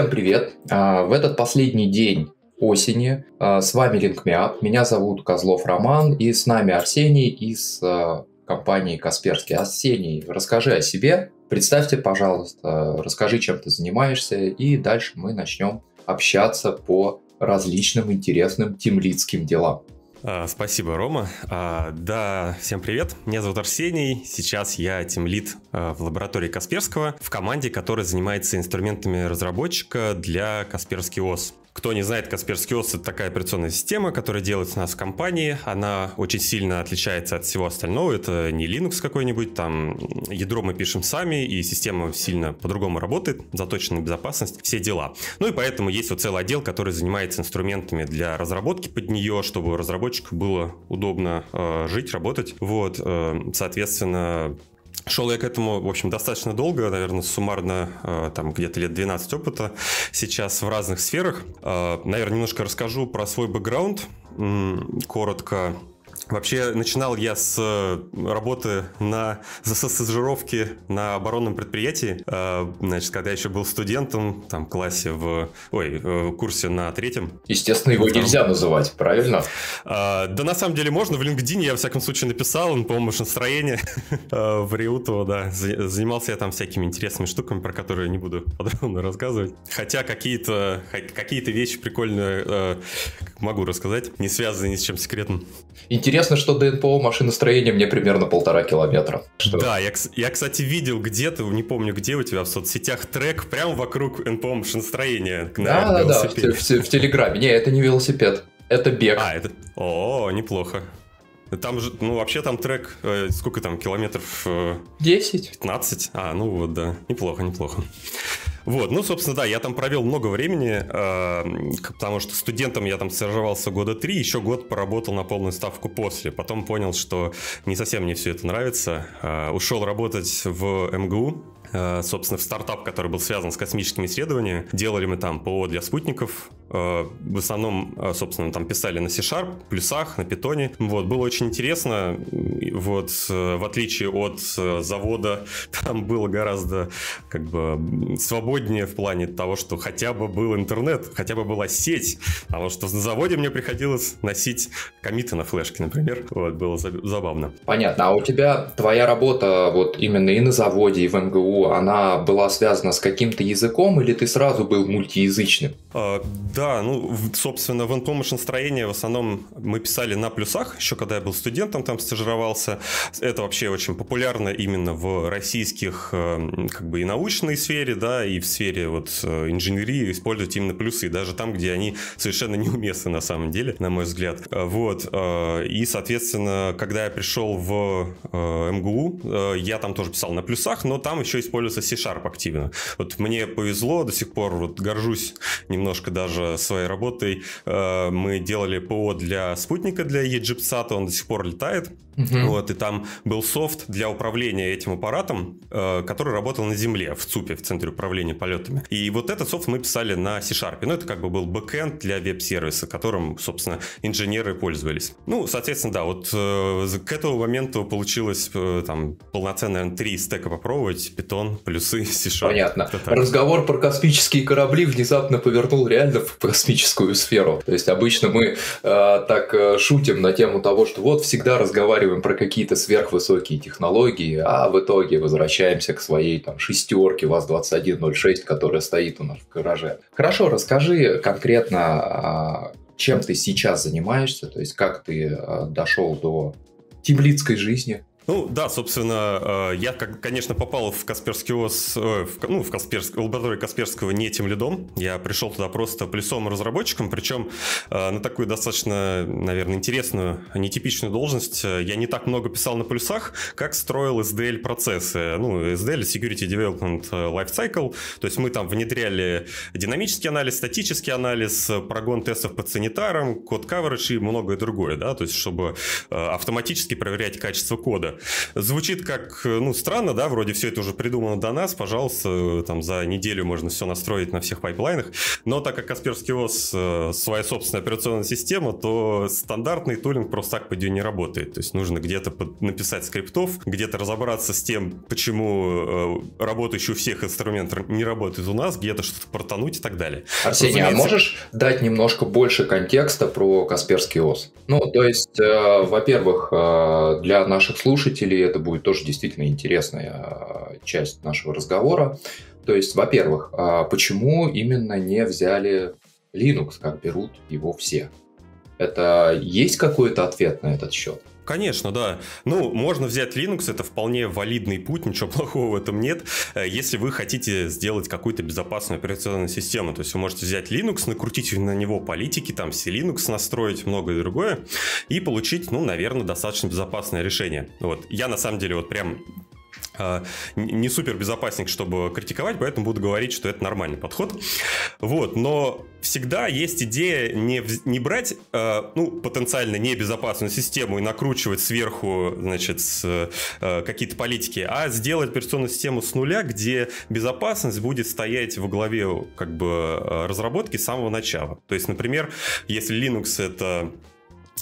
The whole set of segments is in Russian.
Всем привет! А, в этот последний день осени а, с вами LinkMeUp. Меня зовут Козлов Роман и с нами Арсений из а, компании Касперский. Арсений, расскажи о себе, представьте, пожалуйста, расскажи, чем ты занимаешься, и дальше мы начнем общаться по различным интересным темлицким делам. А, спасибо, Рома. А, да, всем привет. Меня зовут Арсений. Сейчас я тимлид а, в лаборатории Касперского в команде, которая занимается инструментами разработчика для Касперский ОС. Кто не знает, Касперский ОС — это такая операционная система, которая делается у нас в компании. Она очень сильно отличается от всего остального. Это не Linux какой-нибудь, там ядро мы пишем сами, и система сильно по-другому работает, заточена на безопасность, все дела. Ну и поэтому есть вот целый отдел, который занимается инструментами для разработки под нее, чтобы разработчику было удобно э, жить, работать. Вот, э, соответственно, Шел я к этому, в общем, достаточно долго, наверное, суммарно э, там где-то лет 12 опыта сейчас в разных сферах. Э, наверное, немножко расскажу про свой бэкграунд, коротко. Вообще, начинал я с э, работы на стажировки на оборонном предприятии. Э, значит, когда я еще был студентом, там, классе в... Ой, э, в курсе на третьем. Естественно, его там... нельзя называть, правильно? Да, на самом деле можно. В LinkedIn я, во всяком случае, написал, он, по-моему, настроение в Реутово, да. Занимался я там всякими интересными штуками, про которые не буду подробно рассказывать. Хотя какие-то какие вещи прикольные могу рассказать, не связанные ни с чем секретным. Интересно, что до НПО машиностроения мне примерно полтора километра. Что... Да, я, я, кстати, видел где-то, не помню где у тебя в соцсетях, трек прямо вокруг НПО машиностроения. Да, да, да, в, в, в Телеграме. Не, это не велосипед, это бег. А, это... О, неплохо. Там же, ну, вообще там трек, э, сколько там, километров? Э, 10. 15? А, ну вот, да. Неплохо, неплохо. Вот, ну, собственно, да, я там провел много времени, э, потому что студентом я там стажировался года три, еще год поработал на полную ставку после. Потом понял, что не совсем мне все это нравится. Э, ушел работать в МГУ, собственно, в стартап, который был связан с космическими исследованиями. Делали мы там ПО для спутников. Э, в основном, э, собственно, там писали на C-Sharp, плюсах, на питоне. Вот, было очень интересно. Вот, в отличие от завода, там было гораздо как бы свободнее в плане того, что хотя бы был интернет, хотя бы была сеть. Потому что на заводе мне приходилось носить комиты на флешке, например. Вот, было забавно. Понятно. А у тебя твоя работа вот именно и на заводе, и в МГУ, она была связана с каким-то языком, или ты сразу был мультиязычным? А, да, ну, собственно, в NPOMation строение в основном мы писали на плюсах, еще когда я был студентом, там стажировался. Это вообще очень популярно именно в российских, э, как бы и научной сфере, да, и в сфере вот э, инженерии использовать именно плюсы, даже там, где они совершенно неуместны на самом деле, на мой взгляд. Э, вот, и, соответственно, когда я пришел в МГУ, я там тоже писал на плюсах, но там еще используется C-Sharp активно. Вот мне повезло, до сих пор вот горжусь немножко даже своей работой. Э, мы делали ПО для спутника, для EGPSAT, он до сих пор летает. Угу. Вот, и там был софт для управления этим аппаратом, э, который работал на Земле, в ЦУПе, в Центре управления полетами. И вот этот софт мы писали на C-Sharp. Ну, это как бы был бэкэнд для веб-сервиса, которым, собственно, инженеры пользовались. Ну, соответственно, да, вот э, к этому моменту получилось э, там полноценно, наверное, три стека попробовать. Python, плюсы, C-Sharp. Понятно. Разговор про космические корабли внезапно повернул реально в космическую сферу. То есть обычно мы э, так э, шутим на тему того, что вот всегда разговариваем разговариваем про какие-то сверхвысокие технологии, а в итоге возвращаемся к своей там шестерке ВАЗ-2106, которая стоит у нас в гараже. Хорошо, расскажи конкретно, а, чем ты сейчас занимаешься, то есть как ты а, дошел до тимлицкой жизни. Ну да, собственно, э, я, конечно, попал в Касперский ОС, э, ну, в, Касперск, лабораторию Касперского не тем лидом. Я пришел туда просто плюсом разработчиком, причем э, на такую достаточно, наверное, интересную, нетипичную должность. Я не так много писал на плюсах, как строил SDL-процессы. Ну, SDL — Security Development Lifecycle. То есть мы там внедряли динамический анализ, статический анализ, прогон тестов по санитарам, код coverage и многое другое, да, то есть чтобы автоматически проверять качество кода. Звучит как, ну, странно, да, вроде все это уже придумано до нас, пожалуйста, там за неделю можно все настроить на всех пайплайнах, но так как Касперский ОС э, своя собственная операционная система, то стандартный тулинг просто так по идее не работает, то есть нужно где-то написать скриптов, где-то разобраться с тем, почему э, работающий у всех инструмент не работает у нас, где-то что-то портануть и так далее. Арсений, а Разумеется... а можешь дать немножко больше контекста про Касперский ОС? Ну, то есть, э, во-первых, э, для наших слушателей это будет тоже действительно интересная э, часть нашего разговора. То есть, во-первых, э, почему именно не взяли Linux, как берут его все? Это есть какой-то ответ на этот счет? Конечно, да. Ну, можно взять Linux, это вполне валидный путь, ничего плохого в этом нет. Э, если вы хотите сделать какую-то безопасную операционную систему, то есть вы можете взять Linux, накрутить на него политики, там все Linux настроить, многое другое, и получить, ну, наверное, достаточно безопасное решение. Вот. Я, на самом деле, вот прям а, не супер безопасник, чтобы критиковать, поэтому буду говорить, что это нормальный подход. Вот, но всегда есть идея не, не брать э, ну, потенциально небезопасную систему и накручивать сверху значит, э, какие-то политики, а сделать операционную систему с нуля, где безопасность будет стоять во главе как бы, разработки с самого начала. То есть, например, если Linux это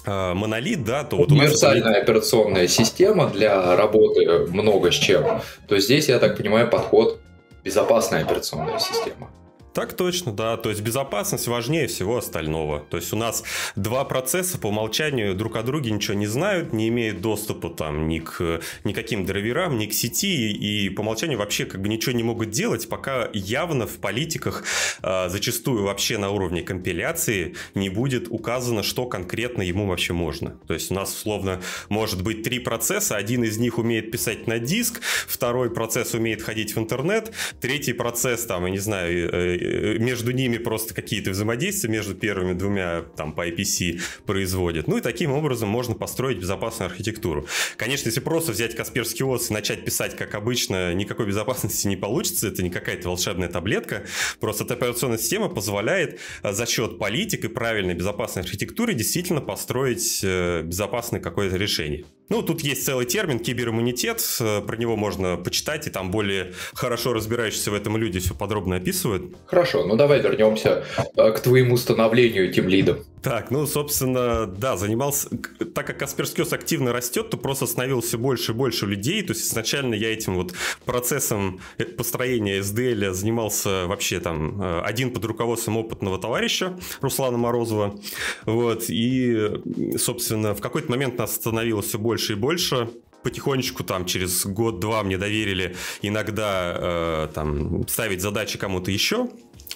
Э, монолит, да, то вот Универсальная нас... операционная система для работы много с чем. То есть здесь, я так понимаю, подход безопасная операционная система. Так точно, да. То есть безопасность важнее всего остального. То есть у нас два процесса по умолчанию друг о друге ничего не знают, не имеют доступа там ни к никаким драйверам, ни к сети, и по умолчанию вообще как бы ничего не могут делать, пока явно в политиках э, зачастую вообще на уровне компиляции не будет указано, что конкретно ему вообще можно. То есть у нас условно может быть три процесса, один из них умеет писать на диск, второй процесс умеет ходить в интернет, третий процесс там, я не знаю, э, между ними просто какие-то взаимодействия между первыми двумя там по IPC производят. Ну и таким образом можно построить безопасную архитектуру. Конечно, если просто взять Касперский ОС и начать писать, как обычно, никакой безопасности не получится, это не какая-то волшебная таблетка, просто эта операционная система позволяет э, за счет политик и правильной безопасной архитектуры действительно построить э, безопасное какое-то решение. Ну, тут есть целый термин кибериммунитет, про него можно почитать, и там более хорошо разбирающиеся в этом люди все подробно описывают. Хорошо, ну давай вернемся э, к твоему становлению тем лидом. Так, ну, собственно, да, занимался... Так как Касперскиос активно растет, то просто становилось все больше и больше людей. То есть изначально я этим вот процессом построения SDL занимался вообще там э, один под руководством опытного товарища Руслана Морозова. Вот, и, собственно, в какой-то момент нас становилось все больше и больше потихонечку там через год-два мне доверили иногда э, там ставить задачи кому-то еще.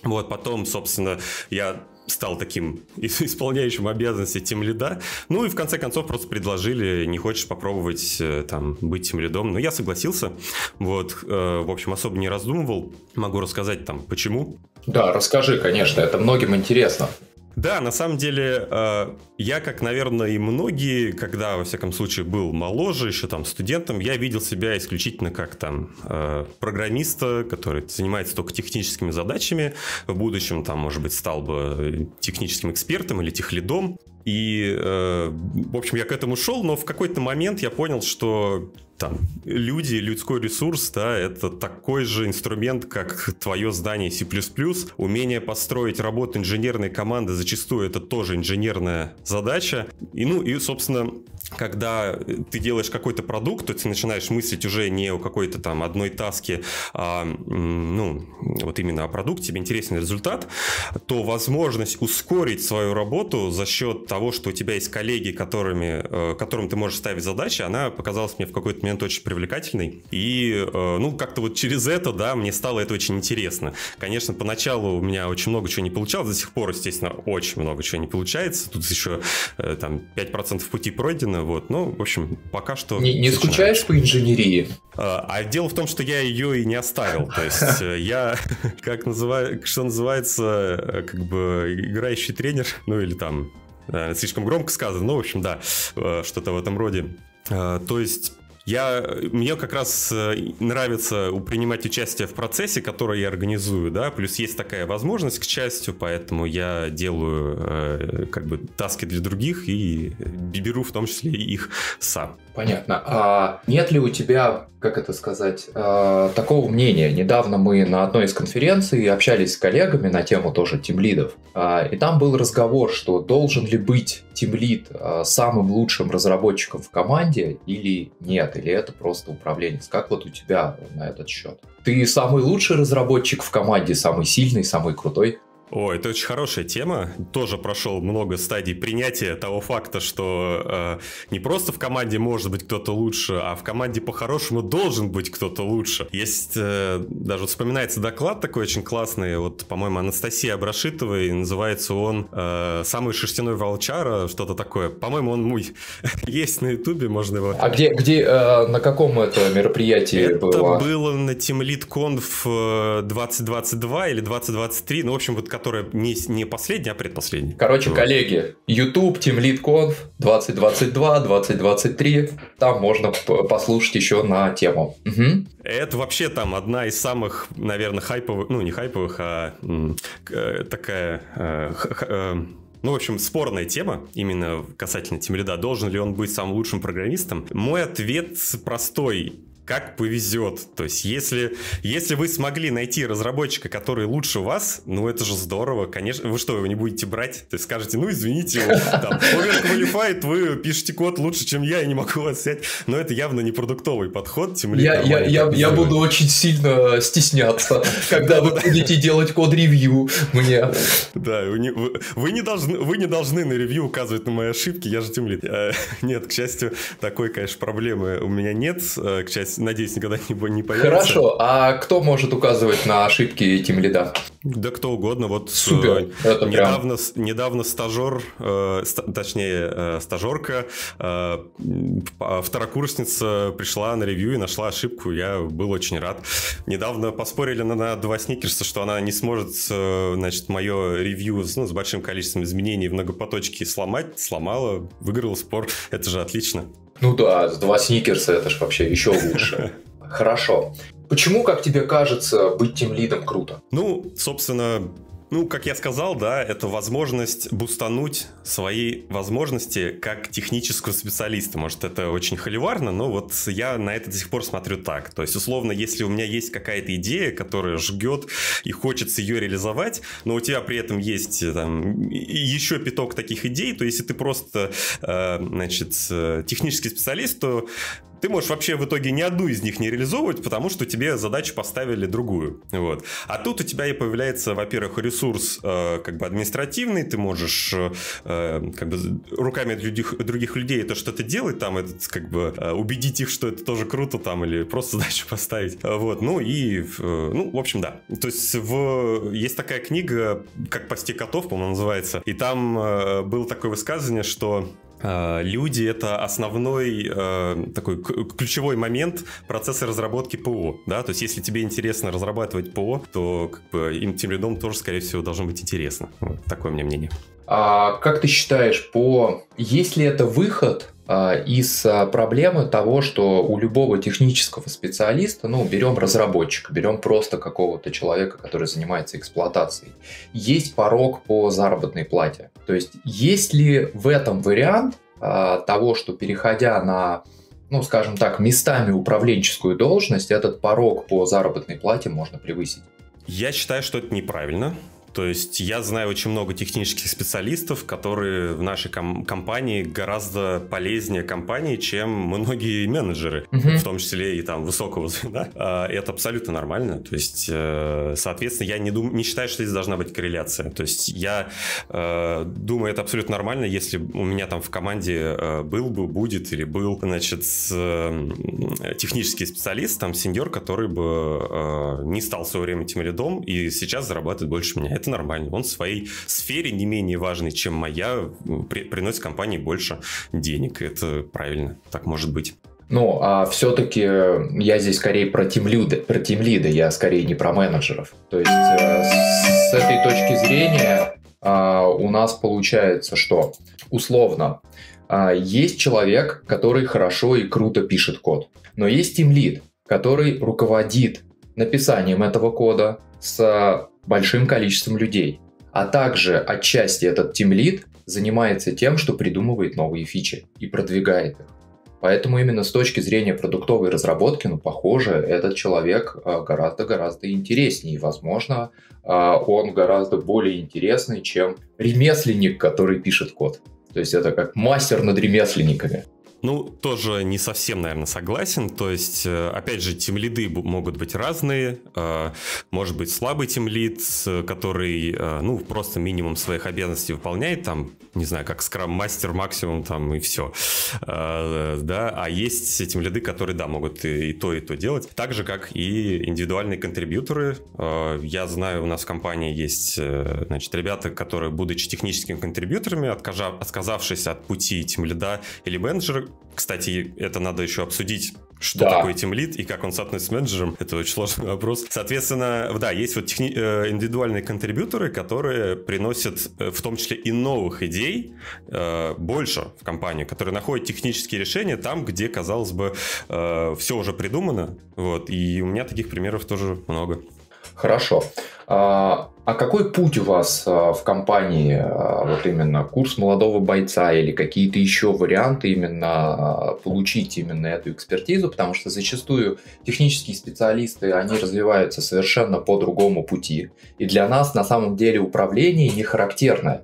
Вот потом, собственно, я стал таким исполняющим обязанности тем лида. Ну и в конце концов просто предложили, не хочешь попробовать э, там быть тем лидом. Но я согласился. Вот, э, в общем, особо не раздумывал. Могу рассказать там почему. Да, расскажи, конечно, это многим интересно. Да, на самом деле, э, я, как, наверное, и многие, когда, во всяком случае, был моложе, еще там студентом, я видел себя исключительно как там э, программиста, который занимается только техническими задачами. В будущем, там, может быть, стал бы техническим экспертом или техлидом. И, э, в общем, я к этому шел, но в какой-то момент я понял, что там люди, людской ресурс, да, это такой же инструмент, как твое здание C++. Умение построить работу инженерной команды зачастую это тоже инженерная задача. И, ну, и, собственно, когда ты делаешь какой-то продукт, то ты начинаешь мыслить уже не о какой-то там одной таске, а, ну, вот именно о продукте, тебе интересен результат, то возможность ускорить свою работу за счет того, что у тебя есть коллеги, которыми, э, которым ты можешь ставить задачи, она показалась мне в какой-то момент очень привлекательной. И, э, ну, как-то вот через это, да, мне стало это очень интересно. Конечно, поначалу у меня очень много чего не получалось, до сих пор, естественно, очень много чего не получается. Тут еще э, там 5% пути пройдено, вот, ну, в общем, пока что... Не, не скучаешь по инженерии? А, а дело в том, что я ее и не оставил. То есть я, как называю, что называется, как бы играющий тренер, ну или там слишком громко сказано, ну, в общем, да, что-то в этом роде. То есть я, мне как раз э, нравится принимать участие в процессе, который я организую, да, плюс есть такая возможность, к счастью, поэтому я делаю э, как бы таски для других и беру в том числе их сам. Понятно. А нет ли у тебя, как это сказать, э, такого мнения? Недавно мы на одной из конференций общались с коллегами на тему тоже тимлидов. Э, и там был разговор, что должен ли быть тимлид э, самым лучшим разработчиком в команде или нет, или это просто управленец. Как вот у тебя на этот счет? Ты самый лучший разработчик в команде, самый сильный, самый крутой? О, это очень хорошая тема. Тоже прошел много стадий принятия того факта, что э, не просто в команде может быть кто-то лучше, а в команде по-хорошему должен быть кто-то лучше. Есть э, даже вот вспоминается доклад такой очень классный, вот, по-моему, Анастасии Абрашитовой, называется он э, «Самый шерстяной волчара», что-то такое. По-моему, он мой есть на ютубе, можно его... А где, где э, на каком это мероприятии это было? Это было на Team Lead Conf 2022 или 2023, ну, в общем, вот которая не, не последняя, а предпоследняя. Короче, вот. коллеги, YouTube, Team Lead Conf 2022, 2023, там можно послушать еще на тему. Угу. Это вообще там одна из самых, наверное, хайповых, ну не хайповых, а э, такая... Э, э, ну, в общем, спорная тема именно касательно Тимлида. Должен ли он быть самым лучшим программистом? Мой ответ простой как повезет. То есть, если, если вы смогли найти разработчика, который лучше вас, ну, это же здорово. Конечно, вы что, его не будете брать? То есть, скажете, ну, извините, там, Overqualified, вы пишете код лучше, чем я, я не могу вас взять. Но это явно не продуктовый подход, тем я, я, я, я буду очень сильно стесняться, когда вы будете делать код-ревью мне. Да, вы не, должны, вы не должны на ревью указывать на мои ошибки, я же темлит. Э, нет, к счастью, такой, конечно, проблемы у меня нет. Э, к счастью, надеюсь, никогда не, не появится. Хорошо, а кто может указывать на ошибки Team лида? Да кто угодно. Вот Супер, э, недавно, прям... недавно стажер, э, ст, точнее э, стажерка, э, второкурсница пришла на ревью и нашла ошибку. Я был очень рад. Недавно поспорили на, на два сникерса, что она не сможет, э, значит, мое ревью ну, с большим количеством изменений в многопоточке сломать. Сломала, выиграла спор. Это же отлично. Ну да, два сникерса это ж вообще еще лучше. Хорошо. Почему, как тебе кажется, быть тем лидом круто? Ну, собственно, ну, как я сказал, да, это возможность бустануть свои возможности как технического специалиста. Может, это очень холиварно, но вот я на это до сих пор смотрю так. То есть, условно, если у меня есть какая-то идея, которая жгет и хочется ее реализовать, но у тебя при этом есть там, еще пяток таких идей, то если ты просто, э, значит, э, технический специалист, то ты можешь вообще в итоге ни одну из них не реализовывать, потому что тебе задачу поставили другую. Вот. А тут у тебя и появляется, во-первых, ресурс э, как бы административный, ты можешь э, как бы руками других, других людей это что-то делать, там, этот, как бы э, убедить их, что это тоже круто, там, или просто задачу поставить. Вот, ну и, э, ну, в общем, да. То есть в, есть такая книга, как «Пасти котов», по-моему, называется, и там э, было такое высказывание, что люди — это основной э, такой ключевой момент процесса разработки ПО, да, то есть если тебе интересно разрабатывать ПО, то как бы им тем лидом тоже, скорее всего, должно быть интересно. Вот такое у меня мнение. А как ты считаешь, по есть ли это выход а, из проблемы того, что у любого технического специалиста, ну, берем разработчика, берем просто какого-то человека, который занимается эксплуатацией, есть порог по заработной плате. То есть, есть ли в этом вариант а, того, что переходя на ну, скажем так, местами управленческую должность, этот порог по заработной плате можно превысить? Я считаю, что это неправильно. То есть я знаю очень много технических специалистов, которые в нашей ком- компании гораздо полезнее компании, чем многие менеджеры, uh-huh. в том числе и там высокого звена. А, это абсолютно нормально. То есть, э, соответственно, я не, дум- не считаю, что здесь должна быть корреляция. То есть я э, думаю, это абсолютно нормально, если у меня там в команде э, был бы, будет или был, значит, технический специалист, там, сеньор, который бы не стал в свое время тем лидом и сейчас зарабатывает больше меня это нормально. Он в своей сфере не менее важный, чем моя, при, приносит компании больше денег. Это правильно, так может быть. Ну, а все-таки я здесь скорее про тимлиды, про тимлиды, я скорее не про менеджеров. То есть э, с, этой точки зрения э, у нас получается, что условно э, есть человек, который хорошо и круто пишет код, но есть тимлид, который руководит написанием этого кода с большим количеством людей. А также отчасти этот тимлид занимается тем, что придумывает новые фичи и продвигает их. Поэтому именно с точки зрения продуктовой разработки, ну, похоже, этот человек э, гораздо-гораздо интереснее. И, возможно, э, он гораздо более интересный, чем ремесленник, который пишет код. То есть это как мастер над ремесленниками. Ну, тоже не совсем, наверное, согласен. То есть, э, опять же, тимлиды могут быть разные. Э, может быть, слабый тимлид, который, э, ну, просто минимум своих обязанностей выполняет, там, не знаю, как скрам-мастер максимум, там, и все. Да, а есть тимлиды, которые, да, могут и то, и то делать. Так же, как и индивидуальные контрибьюторы. Я знаю, у нас в компании есть, значит, ребята, которые, будучи техническими контрибьюторами, отказавшись от пути тимлида или менеджера, кстати, это надо еще обсудить что да. такое тимлит и как он соотносится с менеджером, это очень сложный вопрос. Соответственно, да, есть вот техни- э, индивидуальные контрибьюторы, которые приносят э, в том числе и новых идей э, больше в компанию, которые находят технические решения там, где, казалось бы, э, все уже придумано. Вот, и у меня таких примеров тоже много. Хорошо. А, а какой путь у вас а, в компании, а, вот именно курс молодого бойца или какие-то еще варианты именно получить именно эту экспертизу, потому что зачастую технические специалисты, они развиваются совершенно по другому пути. И для нас на самом деле управление не характерное.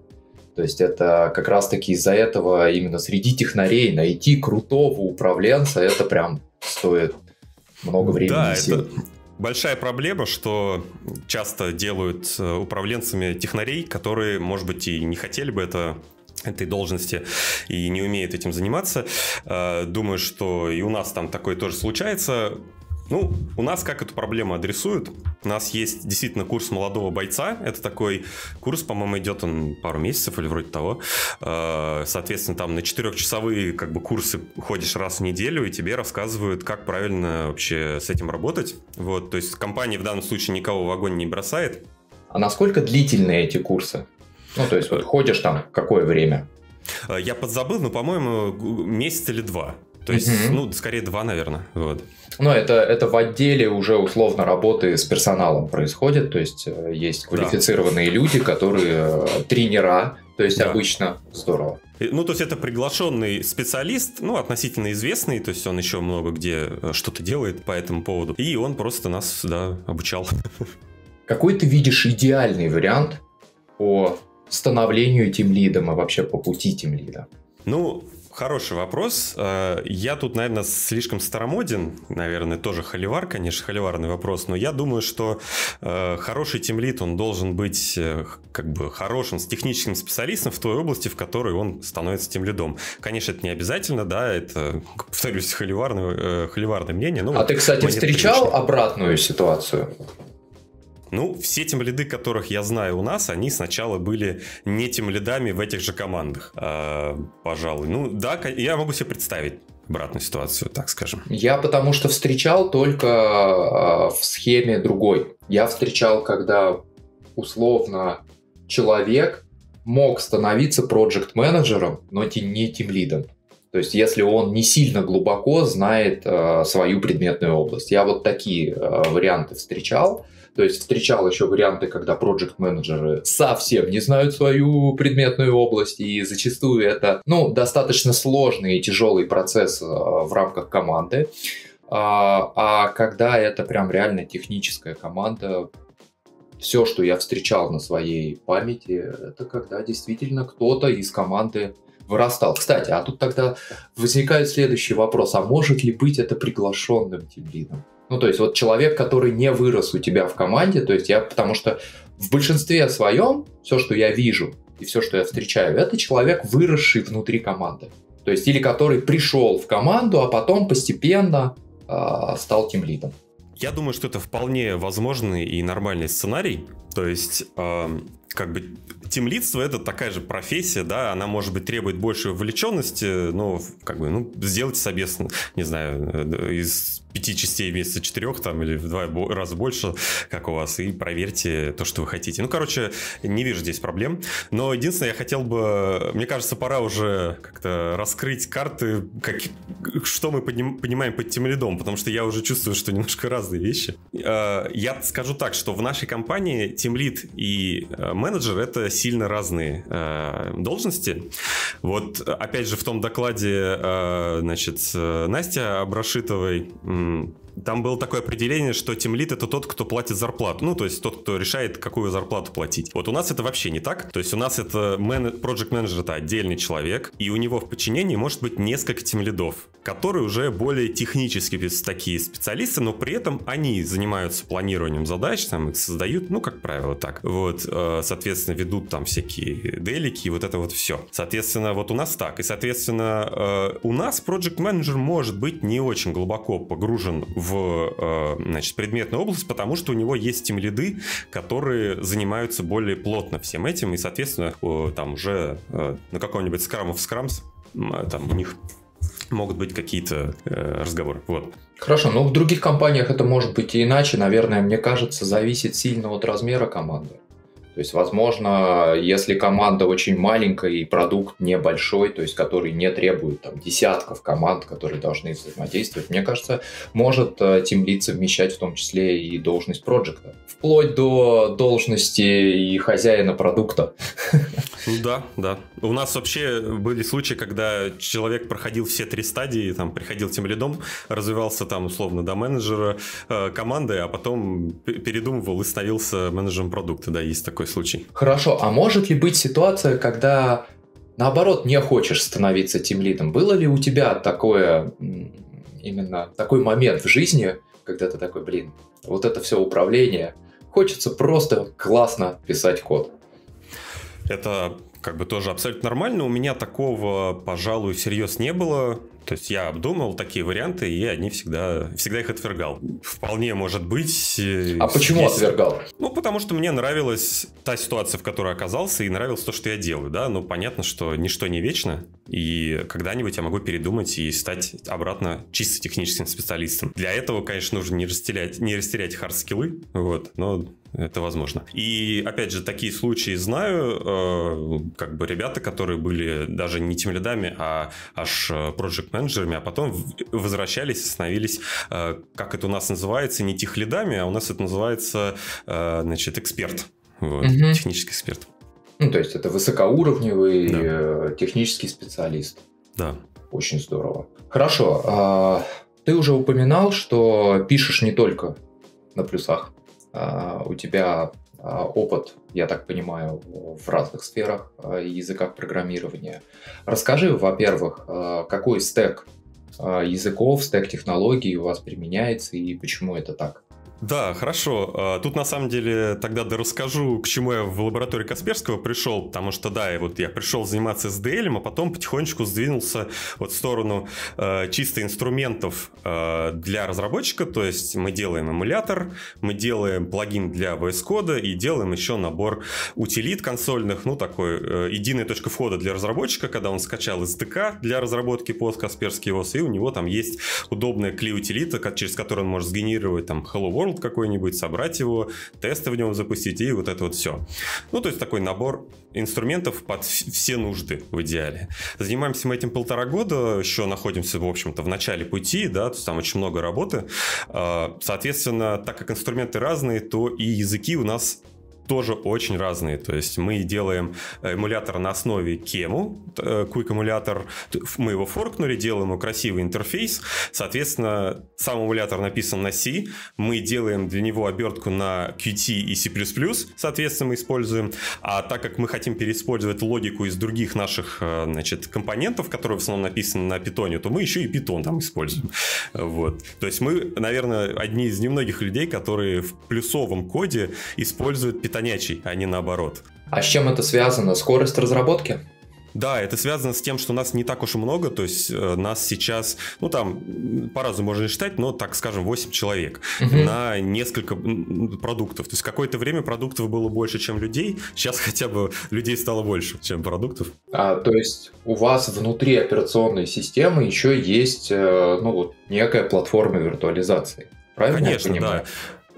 То есть это как раз-таки из-за этого именно среди технарей найти крутого управленца, это прям стоит много времени да. Это большая проблема, что часто делают э, управленцами технарей, которые, может быть, и не хотели бы это этой должности и не умеют этим заниматься. Э, думаю, что и у нас там такое тоже случается. Ну, у нас как эту проблему адресуют? У нас есть действительно курс молодого бойца. Это такой курс, по-моему, идет он пару месяцев или вроде того. Э, соответственно, там на четырехчасовые как бы курсы ходишь раз в неделю, и тебе рассказывают, как правильно вообще с этим работать. Вот, то есть компания в данном случае никого в огонь не бросает. А насколько длительные эти курсы? Ну, то есть вот ходишь там какое время? Э, я подзабыл, но, по-моему, месяц или два. То есть, угу. ну, скорее два, наверное. Вот. Ну, это, это в отделе уже условно работы с персоналом происходит. То есть, э, есть квалифицированные да. люди, которые э, тренера, то есть, да. обычно здорово. Ну, то есть, это приглашенный специалист, ну, относительно известный, то есть, он еще много где э, что-то делает по этому поводу. И он просто нас, да, обучал. Какой ты видишь идеальный вариант по становлению тимлидом и вообще по пути тимлида? Ну, Хороший вопрос. Э, я тут, наверное, слишком старомоден. Наверное, тоже холивар, конечно, холиварный вопрос. Но я думаю, что э, хороший тимлит, он должен быть э, как бы хорошим, с техническим специалистом в той области, в которой он становится тимлидом. Конечно, это не обязательно, да, это, повторюсь, холиварное, холиварное мнение. Но а ты, кстати, встречал обратную ситуацию? Ну, все тем лиды, которых я знаю у нас, они сначала были не тем лидами в этих же командах, э, пожалуй. Ну, да, я могу себе представить обратную ситуацию, так скажем. Я потому что встречал только э, в схеме другой. Я встречал, когда условно человек мог становиться проект-менеджером, но не тем лидом. То есть, если он не сильно глубоко знает э, свою предметную область. Я вот такие э, варианты встречал. То есть встречал еще варианты, когда проект-менеджеры совсем не знают свою предметную область, и зачастую это ну, достаточно сложный и тяжелый процесс э, в рамках команды. А, а когда это прям реально техническая команда, все, что я встречал на своей памяти, это когда действительно кто-то из команды вырастал. Кстати, а тут тогда возникает следующий вопрос, а может ли быть это приглашенным тимлидом? Ну, то есть вот человек, который не вырос у тебя в команде, то есть я, потому что в большинстве своем все, что я вижу и все, что я встречаю, это человек, выросший внутри команды. То есть или который пришел в команду, а потом постепенно э, стал тимлидом. Я думаю, что это вполне возможный и нормальный сценарий. То есть, э, как бы тимлидство это такая же профессия, да, она, может быть, требует большей вовлеченности, но, как бы, ну, сделайте собесно, не знаю, э, из пяти частей вместо четырех там или в два раза больше, как у вас, и проверьте то, что вы хотите. Ну, короче, не вижу здесь проблем. Но единственное, я хотел бы, мне кажется, пора уже как-то раскрыть карты, как, что мы подним, понимаем под тем лидом, потому что я уже чувствую, что немножко разные вещи. Э, я скажу так, что в нашей компании Team Lead и э, менеджер это сильно разные э, должности. Вот опять же в том докладе, э, значит, Настя Абрашитовой Mm. Там было такое определение, что тимлит это тот, кто платит зарплату. Ну, то есть тот, кто решает, какую зарплату платить. Вот у нас это вообще не так. То есть у нас это мен... project менеджер это отдельный человек, и у него в подчинении может быть несколько тимлидов, которые уже более технически такие специалисты, но при этом они занимаются планированием задач, там их создают, ну, как правило, так. Вот, э, соответственно, ведут там всякие делики и вот это вот все. Соответственно, вот у нас так. И, соответственно, э, у нас project менеджер может быть не очень глубоко погружен в в э, значит, предметную область, потому что у него есть тем лиды, которые занимаются более плотно всем этим, и, соответственно, там уже э, на каком-нибудь скрам в скрамс там у них могут быть какие-то э, разговоры. Вот. Хорошо, но в других компаниях это может быть и иначе. Наверное, мне кажется, зависит сильно от размера команды. То есть, возможно, если команда очень маленькая и продукт небольшой, то есть который не требует там, десятков команд, которые должны взаимодействовать, мне кажется, может Team Lead совмещать в том числе и должность проекта. Вплоть до должности и хозяина продукта. Ну да, да. У нас вообще были случаи, когда человек проходил все три стадии, там приходил тем лидом, развивался там условно до менеджера э, команды, а потом передумывал и становился менеджером продукта. Да, есть такой случай. Хорошо, а может ли быть ситуация, когда наоборот не хочешь становиться тимлидом? Было ли у тебя такое, именно такой момент в жизни, когда ты такой, блин, вот это все управление, хочется просто классно писать код? Это как бы тоже абсолютно нормально. У меня такого, пожалуй, всерьез не было. То есть я обдумал такие варианты, и они всегда, всегда их отвергал. Вполне может быть... А почему здесь... отвергал? Ну, потому что мне нравилась та ситуация, в которой оказался, и нравилось то, что я делаю, да. Ну, понятно, что ничто не вечно, и когда-нибудь я могу передумать и стать обратно чисто техническим специалистом. Для этого, конечно, нужно не растерять, не растерять хард-скиллы, вот, но это возможно. И, опять же, такие случаи знаю, э, как бы ребята, которые были даже не тем лидами, а аж project менеджерами, а потом возвращались, становились, э, как это у нас называется, не тех лидами, а у нас это называется, э, значит, эксперт, вот, угу. технический эксперт. Ну, то есть это высокоуровневый да. Э, технический специалист. Да. Очень здорово. Хорошо. А, ты уже упоминал, что пишешь не только на плюсах. А, у тебя а, опыт, я так понимаю, в разных сферах а, языках программирования. Расскажи, во-первых, какой стек языков, стек технологий у вас применяется и почему это так? Да, хорошо. А, тут на самом деле тогда да расскажу, к чему я в лаборатории Касперского пришел, потому что да, и вот я пришел заниматься SDL, а потом потихонечку сдвинулся вот в сторону э, чисто инструментов э, для разработчика, то есть мы делаем эмулятор, мы делаем плагин для VS Code и делаем еще набор утилит консольных, ну такой э, единая точка входа для разработчика, когда он скачал SDK для разработки под Касперский ОС, и у него там есть удобная CLI-утилита, через которую он может сгенерировать там Hello World World какой-нибудь, собрать его, тесты в нем запустить и вот это вот все. Ну, то есть такой набор инструментов под все нужды в идеале. Занимаемся мы этим полтора года, еще находимся, в общем-то, в начале пути, да, то есть там очень много работы. А, соответственно, так как инструменты разные, то и языки у нас тоже очень разные. То есть мы делаем э, эмулятор на основе Кему, э, Quick эмулятор, мы его форкнули, делаем ему красивый интерфейс. Соответственно, сам эмулятор написан на C, мы делаем для него обертку на Qt и C++, соответственно, мы используем. А так как мы хотим переиспользовать логику из других наших э, значит, компонентов, которые в основном написаны на питоне, то мы еще и питон там используем. Вот. То есть мы, наверное, одни из немногих людей, которые в плюсовом коде используют питон тонячий, а не наоборот. А с чем это связано? Скорость разработки? Да, это связано с тем, что нас не так уж и много, то есть э, нас сейчас, ну там, по-разному можно считать, но, так скажем, 8 человек угу. на несколько продуктов. То есть какое-то время продуктов было больше, чем людей, сейчас хотя бы людей стало больше, чем продуктов. А, то есть у вас внутри операционной системы еще есть, э, ну вот, некая платформа виртуализации, правильно Конечно, да.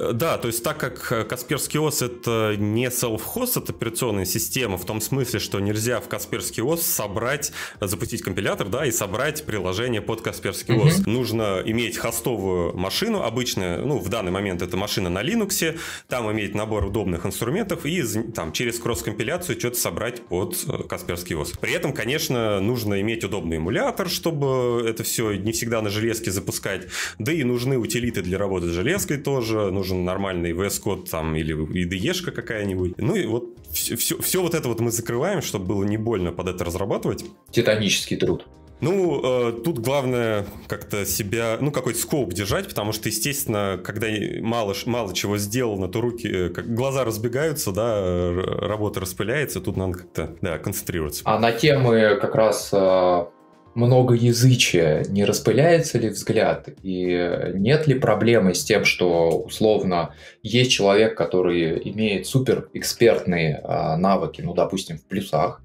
Э, да, то есть так как Касперский ОС это не self-host, это операционная система, в том смысле, что нельзя в Касперский ОС собрать, запустить компилятор, да, и собрать приложение под Касперский ОС. Угу. Нужно иметь хостовую машину, обычно, ну, в данный момент это машина на Linux, там иметь набор удобных инструментов и там через кросс-компиляцию что-то собрать под э, Касперский ОС. При этом, конечно, нужно иметь удобный эмулятор, чтобы это все не всегда на железке запускать, да и нужны утилиты для работы с железкой тоже, нужен нормальный VS Code там или IDE-шка какая-нибудь. Ну и вот все, все, все вот это вот мы закрываем, чтобы было не больно под это разрабатывать. Титанический труд. Ну, э, тут главное как-то себя, ну, какой-то скоп держать, потому что, естественно, когда мало, мало чего сделано, то руки, э, как, глаза разбегаются, да, работа распыляется, тут надо как-то, да, концентрироваться. А на темы как раз э, многоязычия не распыляется ли взгляд? И нет ли проблемы с тем, что, условно, есть человек, который имеет супер экспертные э, навыки, ну, допустим, в плюсах,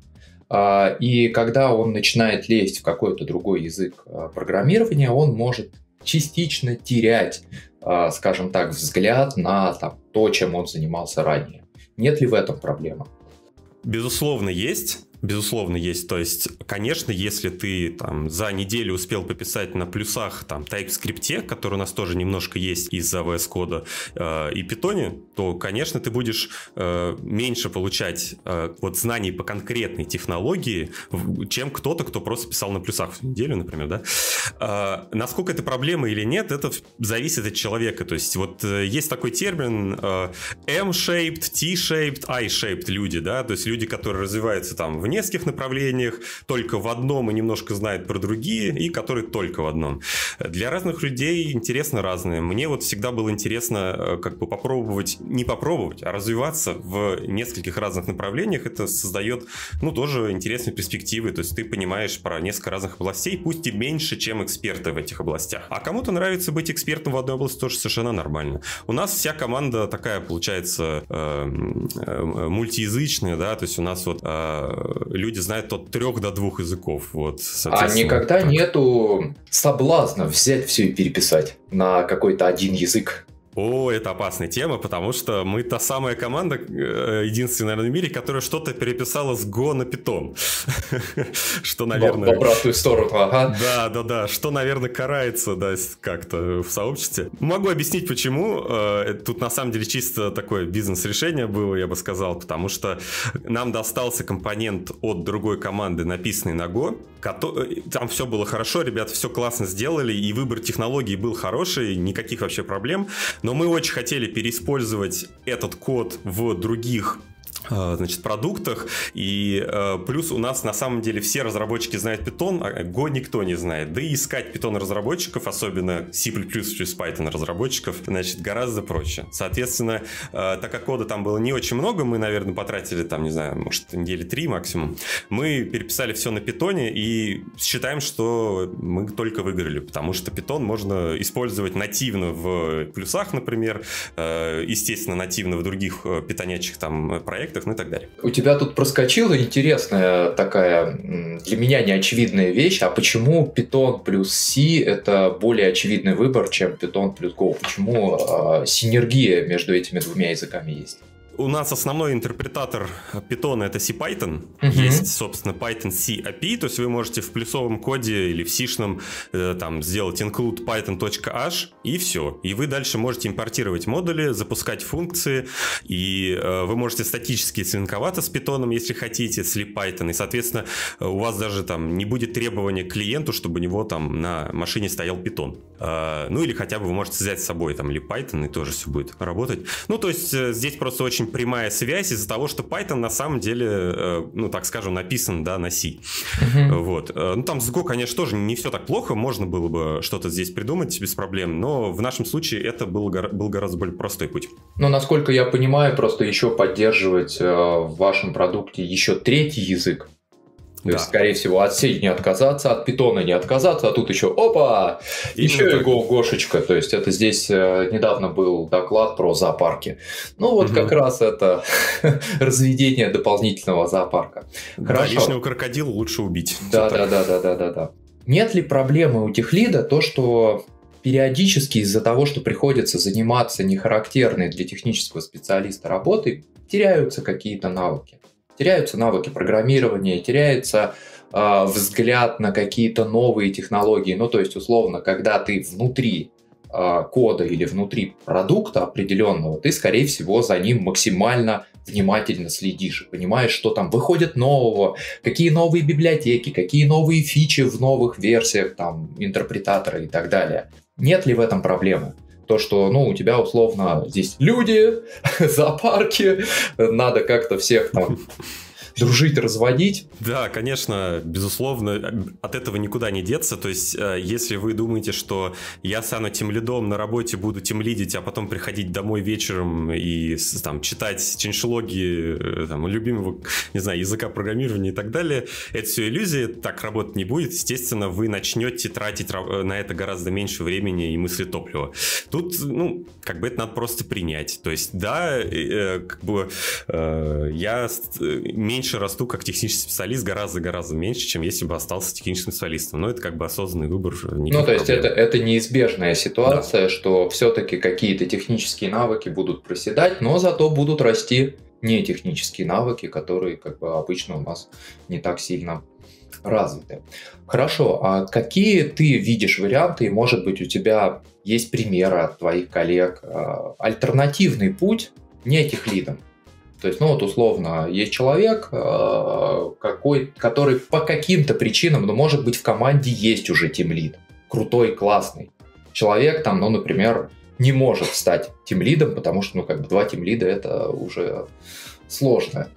а, и когда он начинает лезть в какой-то другой язык а, программирования, он может частично терять, а, скажем так, взгляд на там, то, чем он занимался ранее. Нет ли в этом проблемы? Безусловно, есть. Безусловно, есть. То есть, конечно, если ты там за неделю успел пописать на плюсах там TypeScript, который у нас тоже немножко есть из-за VS кода э, и питоне, то, конечно, ты будешь э, меньше получать э, вот знаний по конкретной технологии, чем кто-то, кто просто писал на плюсах в неделю, например, да. Э, насколько это проблема или нет, это зависит от человека. То есть, вот э, есть такой термин э, M-shaped, T-shaped, I-shaped люди, да, то есть люди, которые развиваются там в нескольких направлениях, только в одном и немножко знает про другие, и которые только в одном. Для разных людей интересно разное. Мне вот всегда было интересно э, как бы попробовать, не попробовать, а развиваться в нескольких разных направлениях. Это создает, ну, тоже интересные перспективы. То есть ты понимаешь про несколько разных областей, пусть и меньше, чем эксперты в этих областях. А кому-то нравится быть экспертом в одной области, тоже совершенно нормально. У нас вся команда такая, получается, э, э, мультиязычная, да, то есть у нас вот люди знают от трех до двух языков. Вот, а никогда так. нету соблазна взять все и переписать на какой-то один язык? О, это опасная тема, потому что мы та самая команда, э, единственная, наверное, в мире, которая что-то переписала с Go на Python. Что, наверное... В обратную сторону, ага. Да, да, да. Что, наверное, карается, да, как-то в сообществе. Могу объяснить, почему. Э, Тут, на самом деле, чисто такое бизнес-решение было, я бы сказал, потому что нам достался компонент от другой команды, написанный на Go. Э, там все было хорошо, ребята все классно сделали, и выбор технологий был хороший, никаких вообще проблем. Но мы очень хотели переиспользовать этот код в других значит, продуктах. И э, плюс у нас на самом деле все разработчики знают Python, а Go никто не знает. Да и искать Python разработчиков, особенно C++ через Python разработчиков, значит, гораздо проще. Соответственно, э, так как кода там было не очень много, мы, наверное, потратили там, не знаю, может, недели три максимум, мы переписали все на Python и считаем, что мы только выиграли, потому что Python можно использовать нативно в плюсах, например, э, естественно, нативно в других э, питонячих там проектах, проектах, ну и так далее. У тебя тут проскочила интересная такая для меня неочевидная вещь, а почему Python плюс C это более очевидный выбор, чем Python плюс Go? Почему э, синергия между этими двумя языками есть? У нас основной интерпретатор Python это CPython. Uh-huh. Есть, собственно, Python C API, то есть вы можете в плюсовом коде или в C-шном э, там сделать include python.h и все. И вы дальше можете импортировать модули, запускать функции, и э, вы можете статически слинковаться с Python, если хотите, с Python, и, соответственно, у вас даже там не будет требования к клиенту, чтобы у него там на машине стоял Python. Э, ну или хотя бы вы можете взять с собой там или Python, и тоже все будет работать. Ну, то есть э, здесь просто очень очень прямая связь из-за того, что Python на самом деле, э, ну, так скажем, написан, да, на C. Uh-huh. Вот. Э, ну, там с Go, конечно, тоже не все так плохо, можно было бы что-то здесь придумать без проблем, но в нашем случае это был, был гораздо более простой путь. Ну, насколько я понимаю, просто еще поддерживать э, в вашем продукте еще третий язык, то да. есть, скорее всего, от C не отказаться, от питона не отказаться, а тут еще опа, Именно еще и го, Гошечка. То есть это здесь э, недавно был доклад про зоопарки. Ну вот угу. как раз это разведение дополнительного зоопарка. Хорошо. Да, лишнего крокодила лучше убить. Да, да, да, да, да, да, да. Нет ли проблемы у техлида то, что периодически из-за того, что приходится заниматься нехарактерной для технического специалиста работой, теряются какие-то навыки. Теряются навыки программирования, теряется э, взгляд на какие-то новые технологии. Ну, то есть, условно, когда ты внутри э, кода или внутри продукта определенного, ты, скорее всего, за ним максимально внимательно следишь и понимаешь, что там выходит нового, какие новые библиотеки, какие новые фичи в новых версиях там интерпретатора и так далее. Нет ли в этом проблемы? То, что, ну, у тебя условно здесь люди, зоопарки, надо как-то всех там дружить, разводить. Да, конечно, безусловно, от этого никуда не деться. То есть, э, если вы думаете, что я стану тем лидом на работе, буду тем лидить, а потом приходить домой вечером и там читать ченшлоги э, там, любимого, не знаю, языка программирования и так далее, это все иллюзия, так работать не будет. Естественно, вы начнете тратить э, на это гораздо меньше времени и мысли топлива. Тут, ну, как бы это надо просто принять. То есть, да, как бы я меньше меньше расту как технический специалист, гораздо-гораздо меньше, чем если бы остался техническим специалистом. Но это как бы осознанный выбор. Ну, то есть это, это неизбежная ситуация, да. что все-таки какие-то технические навыки будут проседать, но зато будут расти не технические навыки, которые как бы обычно у нас не так сильно развиты. Хорошо, а какие ты видишь варианты, и может быть у тебя есть примеры от твоих коллег, а, альтернативный путь не этих лидом? То есть, ну вот условно, есть человек, э, какой, который по каким-то причинам, ну, может быть, в команде есть уже тимлид, крутой, классный. Человек там, ну, например, не может стать тимлидом, потому что, ну, как бы два тимлида это уже сложно.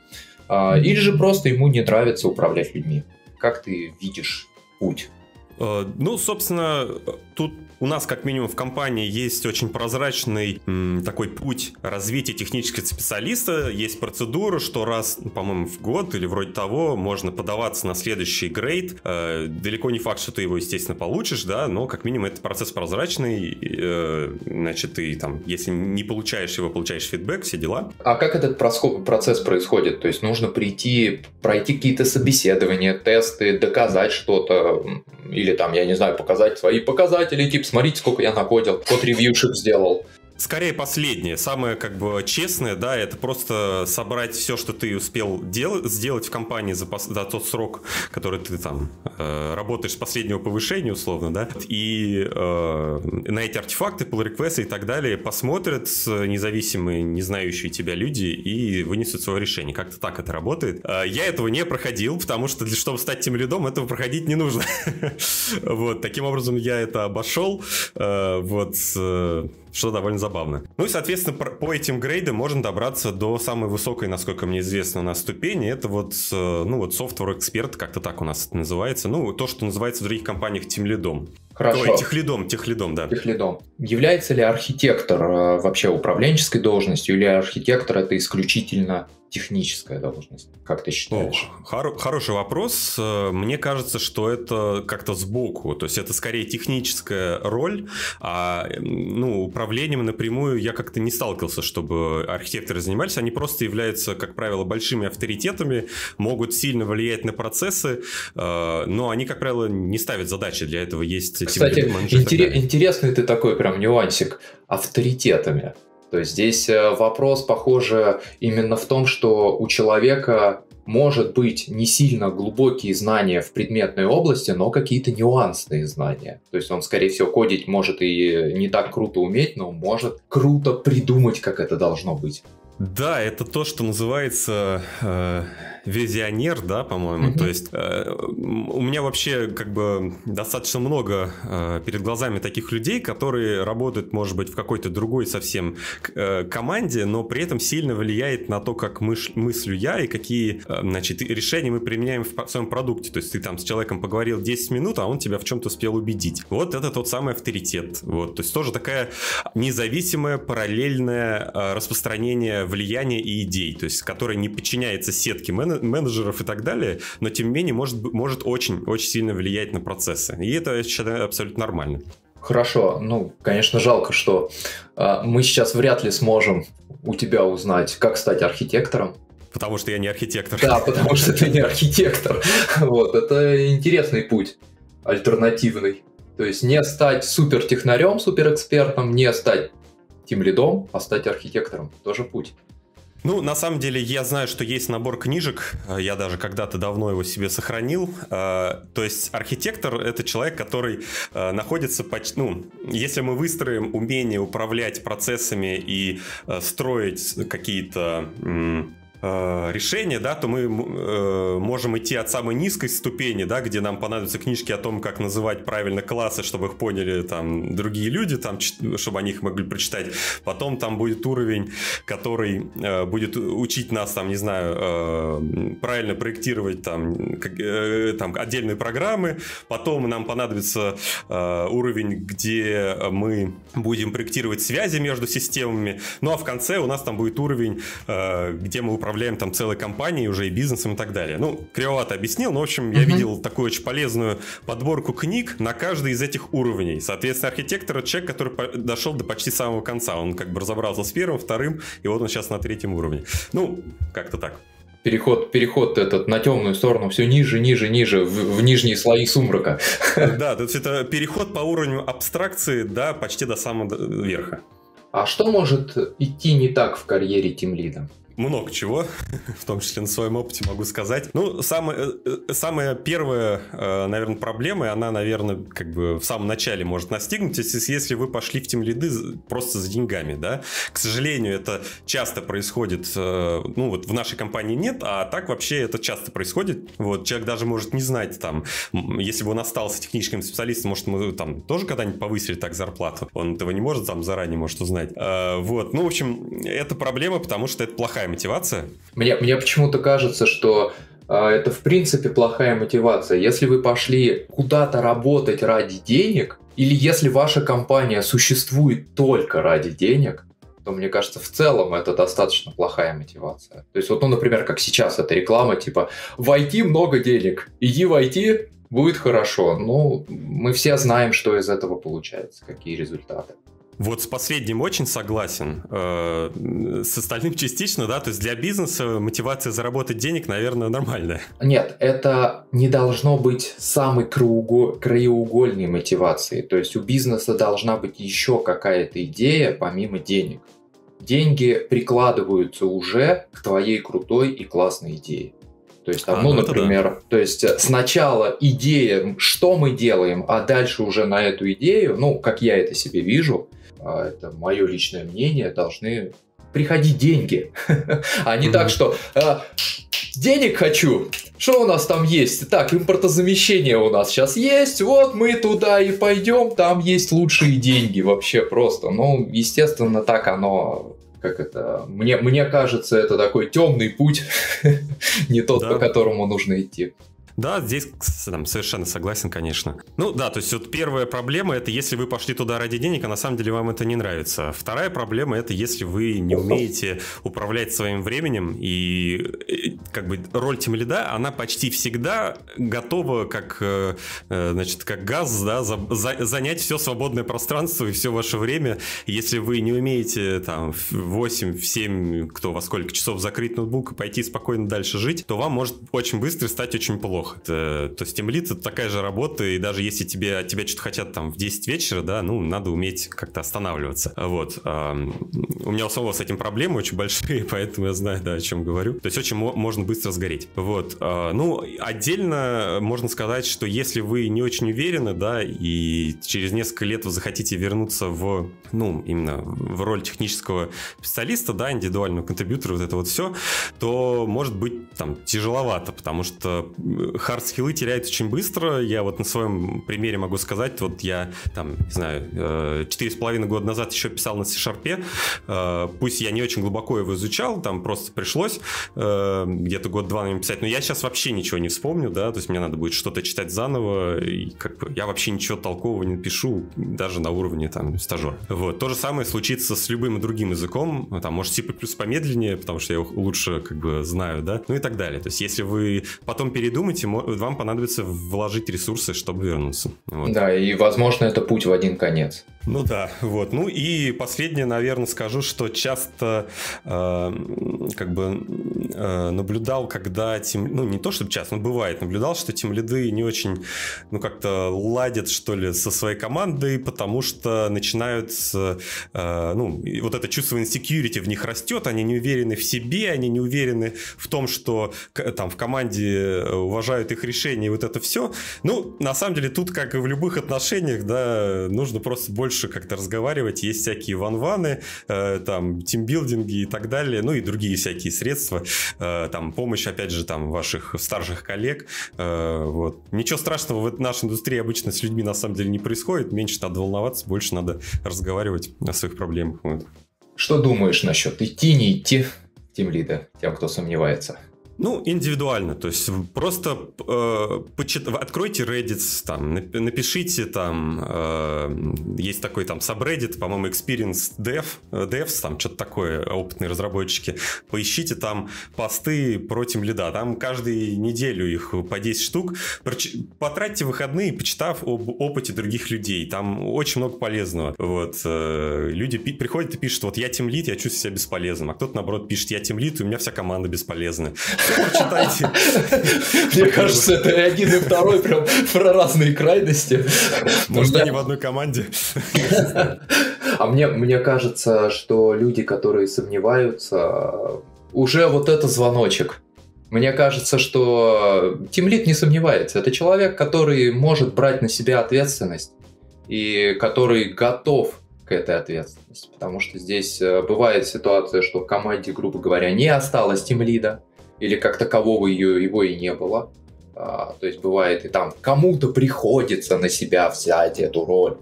А, или же просто ему не нравится управлять людьми. Как ты видишь путь? Э, ну, собственно, тут у нас, как минимум, в компании есть очень прозрачный м, такой путь развития технического специалиста. Есть процедура, что раз, ну, по-моему, в год или вроде того можно подаваться на следующий грейд. Э, далеко не факт, что ты его, естественно, получишь, да, но как минимум это процесс прозрачный. Э, значит, ты там, если не получаешь его, получаешь фидбэк, все дела. А как этот процесс происходит? То есть нужно прийти, пройти какие-то собеседования, тесты, доказать что-то, или там, я не знаю, показать свои показатели, типа смотрите, сколько я накодил, код ревьюшек сделал. Скорее последнее, самое как бы честное, да, это просто собрать все, что ты успел дел- сделать в компании за, пос- за тот срок, который ты там э, работаешь с последнего повышения, условно, да, и э, на эти артефакты, pull requests и так далее посмотрят независимые, не знающие тебя люди и вынесут свое решение. Как-то так это работает. Э, я этого не проходил, потому что для чтобы стать тем лидом, этого проходить не нужно. Вот, таким образом я это обошел. Э, вот, э, что довольно забавно. Ну и, соответственно, по этим грейдам можно добраться до самой высокой, насколько мне известно, у нас ступени. Это вот, э, ну вот, software эксперт, как-то так у нас это называется. Ну, то, что называется в других компаниях тимлидом. Хорошо. Ой, техлидом, техлидом, да. Техлидом. Является ли архитектор э, вообще управленческой должностью или архитектор это исключительно техническая должность? Как ты считаешь? О, хор- хороший вопрос. Э, мне кажется, что это как-то сбоку. То есть это скорее техническая роль, а ну, управлением напрямую я как-то не сталкивался, чтобы архитекторы занимались. Они просто являются, как правило, большими авторитетами, могут сильно влиять на процессы, э, но они, как правило, не ставят задачи. Для этого есть... Кстати, интерес, интересный ты такой прям нюансик авторитетами. То есть здесь э, вопрос, похоже, именно в том, что у человека может быть не сильно глубокие знания в предметной области, но какие-то нюансные знания. То есть он, скорее всего, кодить может и не так круто уметь, но может круто придумать, как это должно быть. Да, это то, что называется э, визионер, да, по-моему. Mm-hmm. То есть э, у меня вообще как бы достаточно много э, перед глазами таких людей, которые работают, может быть, в какой-то другой совсем э, команде, но при этом сильно влияет на то, как мыш- мыслю я и какие, э, значит, решения мы применяем в, в своем продукте. То есть ты там с человеком поговорил 10 минут, а он тебя в чем-то успел убедить. Вот это тот самый авторитет. Вот, то есть тоже такая независимое параллельное э, распространение влияния и идей, то есть которое не подчиняется сетке мен- менеджеров и так далее, но тем не менее может, может очень, очень сильно влиять на процессы. И это, я считаю, абсолютно нормально. Хорошо, ну, конечно, жалко, что э, мы сейчас вряд ли сможем у тебя узнать, как стать архитектором. Потому что я не архитектор. Да, потому что ты не архитектор. Вот, это интересный путь, альтернативный. То есть не стать супер технарем, супер экспертом, не стать тем лидом, а стать архитектором. Тоже путь. Ну, на самом деле, я знаю, что есть набор книжек. Я даже когда-то давно его себе сохранил. А, то есть архитектор — это человек, который а, находится почти... Ну, если мы выстроим умение управлять процессами и строить какие-то э, решение, да, то мы э, можем идти от самой низкой ступени, да, где нам понадобятся книжки о том, как называть правильно классы, чтобы их поняли там другие люди, там, чтобы они их могли прочитать. Потом там будет уровень, который э, будет учить нас, там, не знаю, э, правильно проектировать там, как, э, там отдельные программы. Потом нам понадобится э, уровень, где мы будем проектировать связи между системами. Ну а в конце у нас там будет уровень, э, где мы управляем управляем там целой компанией уже и бизнесом и так далее. Ну, кривовато объяснил, но, в общем, я uh-huh. видел такую очень полезную подборку книг на каждый из этих уровней. Соответственно, архитектор — это человек, который дошел до почти самого конца. Он как бы разобрался с первым, вторым, и вот он сейчас на третьем уровне. Ну, как-то так переход, переход этот на темную сторону все ниже, ниже, ниже, в, в нижние слои сумрака. Да, то есть это переход по уровню абстракции, да, почти до самого верха. А что может идти не так в карьере тимлида? Много чего, в том числе на своем опыте могу сказать. Ну, самое, э, самая первая, э, наверное, проблема, она, наверное, как бы в самом начале может настигнуть, если, если вы пошли в тем лиды просто за деньгами, да. К сожалению, это часто происходит, э, ну, вот в нашей компании нет, а так вообще это часто происходит. Вот, человек даже может не знать, там, если бы он остался техническим специалистом, может, мы там тоже когда-нибудь повысили так зарплату, он этого не может там заранее, может, узнать. Вот, ну, в общем, это проблема, потому что это плохая мотивация? Мне, мне почему-то кажется, что а, это в принципе плохая мотивация. Если вы пошли куда-то работать ради денег, или если ваша компания существует только ради денег, то мне кажется, в целом это достаточно плохая мотивация. То есть вот, ну, например, как сейчас эта реклама, типа, в IT много денег, иди в IT, будет хорошо. Ну, мы все знаем, что из этого получается, какие результаты. Вот с последним очень согласен. Э, с остальным частично, да, то есть для бизнеса мотивация заработать денег, наверное, нормальная. Нет, это не должно быть самой краеугольной мотивацией. То есть у бизнеса должна быть еще какая-то идея помимо денег. Деньги прикладываются уже к твоей крутой и классной идее. То есть, там, а, ну, ну например, да. то есть э, сначала идея, что мы делаем, а дальше уже на эту идею, ну, как я это себе вижу, это мое личное мнение, должны приходить деньги. а не так, что а, денег хочу, что у нас там есть? Так, импортозамещение у нас сейчас есть, вот мы туда и пойдем, там есть лучшие деньги вообще просто. Ну, естественно, так оно как это, мне, мне кажется, это такой темный путь, не тот, да. по которому нужно идти. Да, здесь там, совершенно согласен, конечно. Ну да, то есть вот первая проблема это если вы пошли туда ради денег, а на самом деле вам это не нравится. Вторая проблема это если вы не умеете управлять своим временем и как бы роль тем лида, она почти всегда готова как, э, э, значит, как газ, да, за, за, занять все свободное пространство и все ваше время. Если вы не умеете там в 8, в 7, кто во сколько часов закрыть ноутбук и пойти спокойно дальше жить, то вам может очень быстро стать очень плохо плохо. Это, то есть Team это такая же работа, и даже если тебе, тебя что-то хотят там в 10 вечера, да, ну, надо уметь как-то останавливаться. Вот. У меня у самого с этим проблемы очень большие, поэтому я знаю, да, о чем говорю. То есть очень можно быстро сгореть. Вот. А, ну, отдельно можно сказать, что если вы не очень уверены, да, и через несколько лет вы захотите вернуться в, ну, именно в роль технического специалиста, да, индивидуального contributor а, вот это вот все, то может быть там тяжеловато, потому что hard skill ы теряют очень быстро. Я вот на своем примере могу сказать, вот я там, не знаю, четыре с половиной года назад еще писал на C-Sharp, э, пусть я не очень глубоко его изучал, там просто пришлось э, где-то год-два на нем писать, но я сейчас вообще ничего не вспомню, да, то есть мне надо будет что-то читать заново, и как бы я вообще ничего толкового не пишу, даже на уровне там стажера. Вот. То же самое случится с любым другим языком, там, может, C++ помедленнее, потому что я его лучше как бы знаю, да, ну и так далее. То есть если вы потом передумаете, вам понадобится вложить ресурсы, чтобы вернуться. Вот. Да, и, возможно, это путь в один конец. Ну да, вот. Ну и последнее, наверное, скажу, что часто э, как бы э, наблюдал, когда тем, ну не то чтобы часто, но бывает, наблюдал, что тем лиды не очень, ну как-то ладят что ли со своей командой, потому что начинают, э, ну вот это чувство insecurity в них растет, они не уверены в себе, они не уверены в том, что там в команде уважают их решения, и вот это все. Ну на самом деле тут как и в любых отношениях, да, нужно просто больше как-то разговаривать. Есть всякие ванваны, э, там, тимбилдинги и так далее, ну и другие всякие средства. Э, там, помощь, опять же, там, ваших старших коллег. Э, вот. Ничего страшного в нашей индустрии обычно с людьми на самом деле не происходит. Меньше надо волноваться, больше надо разговаривать о своих проблемах. Вот. Что думаешь насчет идти, не идти тем лида, тем, кто сомневается? Ну, индивидуально, то есть просто э, почит... откройте Reddit, там, напишите там, э, есть такой там subreddit, по-моему, Experience Dev, э, Devs, там что-то такое, опытные разработчики, поищите там посты про лида, там каждую неделю их по 10 штук, потратьте выходные, почитав об опыте других людей, там очень много полезного, вот, э, люди приходят и пишут, вот я лид, я чувствую себя бесполезным, а кто-то наоборот пишет, я лид, и у меня вся команда бесполезная Прочитайте. Мне кажется, это и один, и второй прям про разные крайности. Может, они в одной команде? А мне, мне кажется, что люди, которые сомневаются, уже вот это звоночек. Мне кажется, что Тимлит не сомневается. Это человек, который может брать на себя ответственность и который готов к этой ответственности. Потому что здесь э, бывает ситуация, что в команде, грубо говоря, не осталось тимлида, или как такового ее, его и не было. А, то есть бывает и там кому-то приходится на себя взять эту роль.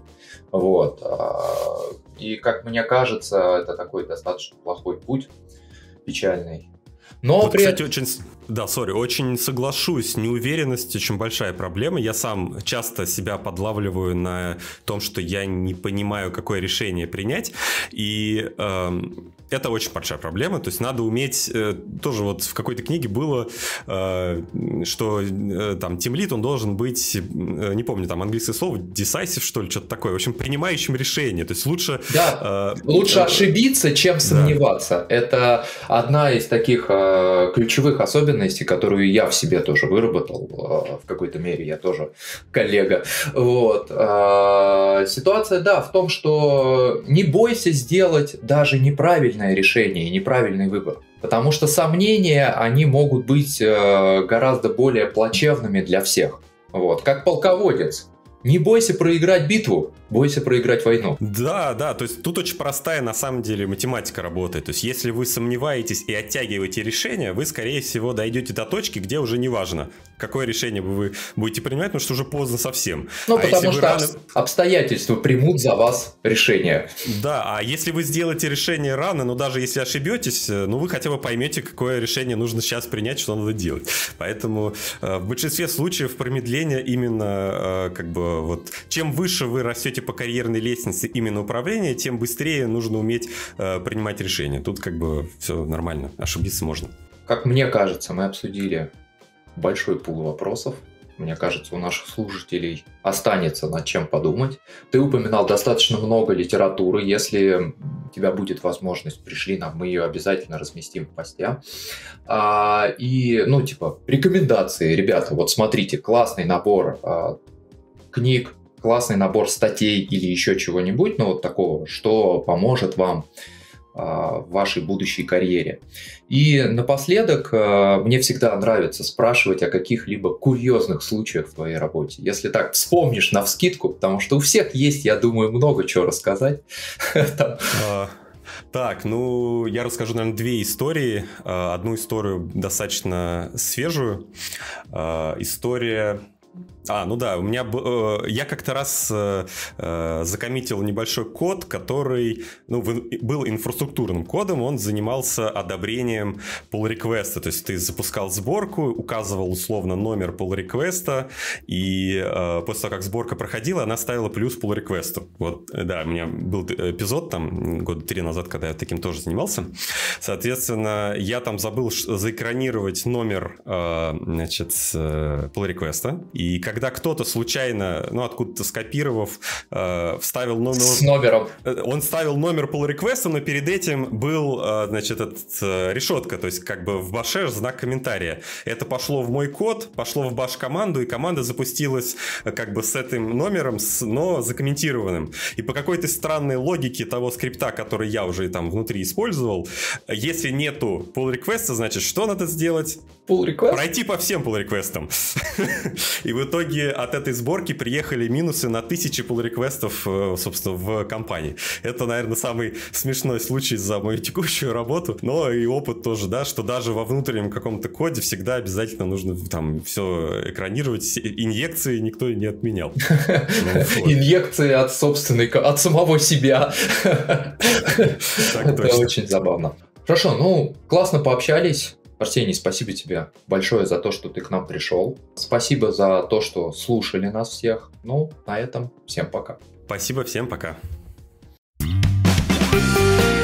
Вот. А, и как мне кажется, это такой достаточно плохой путь, печальный. Но Тут, при... кстати, очень, да, сори, очень соглашусь, неуверенность очень большая проблема. Я сам часто себя подлавливаю на том, что я не понимаю, какое решение принять, и эм, это очень большая проблема. То есть надо уметь, э, тоже вот в какой-то книге было, э, что э, там тимлит, он должен быть, не помню, там английское слово, decisive, что ли, что-то такое. В общем, принимающим решение. То есть лучше... Да, лучше ошибиться, чем сомневаться. Да. Это одна из таких ключевых особенностей, которую я в себе тоже выработал в какой-то мере. Я тоже коллега. Вот. Ситуация, да, в том, что не бойся сделать даже неправильно неправильное решение и неправильный выбор. Потому что сомнения, они могут быть э, гораздо более плачевными для всех. Вот. Как полководец. Не бойся проиграть битву, бойся проиграть войну. Да, да, то есть тут очень простая на самом деле математика работает. То есть если вы сомневаетесь и оттягиваете решение, вы скорее всего дойдете до точки, где уже не важно, какое решение вы будете принимать, потому что уже поздно совсем. Ну, а потому что рано... обстоятельства примут за вас решение. Да, а если вы сделаете решение рано, ну даже если ошибетесь, э, ну вы хотя бы поймете, какое решение нужно сейчас принять, что надо делать. Поэтому э, в большинстве случаев промедление именно э, как бы вот чем выше вы растете по карьерной лестнице именно управления, тем быстрее нужно уметь принимать решения. Тут как бы все нормально, ошибиться можно. Как мне кажется, мы обсудили большой пул вопросов. Мне кажется, у наших слушателей останется над чем подумать. Ты упоминал достаточно много литературы. Если у тебя будет возможность, пришли нам, мы ее обязательно разместим в посте. А, и, ну, типа, рекомендации. Ребята, вот смотрите, классный набор а, книг, классный набор статей или еще чего-нибудь, ну, вот такого, что поможет вам а, в вашей будущей карьере. И напоследок, а, мне всегда нравится спрашивать о каких-либо курьезных случаях в твоей работе. Если так вспомнишь на вскидку, потому что у всех есть, я думаю, много чего рассказать. А, так, ну, я расскажу, наверное, две истории. Одну историю достаточно свежую. История А, ну да, у меня э, я как-то раз э, э, закоммитил небольшой код, который ну, был инфраструктурным кодом, он занимался одобрением pull реквеста то есть ты запускал сборку, указывал условно номер pull реквеста и э, после того, как сборка проходила, она ставила плюс pull реквесту Вот, э, да, у меня был эпизод там года три назад, когда я таким тоже занимался. Соответственно, я там забыл заэкранировать номер, э, значит, pull реквеста и как когда кто-то случайно, ну, откуда-то скопировав, э, вставил номер... С номером. Э, он ставил номер pull request, но перед этим был, э, значит, этот, э, решетка, то есть как бы в баше знак комментария. Это пошло в мой код, пошло в баш команду, и команда запустилась э, как бы с этим номером, с, но закомментированным. И по какой-то странной логике того скрипта, который я уже там внутри использовал, если нету pull request, значит, что надо сделать? Pull request? Пройти по всем pull реквестам И в итоге от этой сборки приехали минусы на тысячи pull реквестов э, собственно, в компании. Это, наверное, самый смешной случай за мою текущую работу, но и опыт тоже, да, что даже во внутреннем каком-то коде всегда обязательно нужно там все экранировать. Инъекции никто не отменял. Ну, Инъекции от собственной, от самого себя. Это очень забавно. Хорошо, ну, классно пообщались. Арсений, спасибо тебе большое за то, что ты к нам пришел. Спасибо за то, что слушали нас всех. Ну, на этом всем пока. Спасибо, всем пока. thank you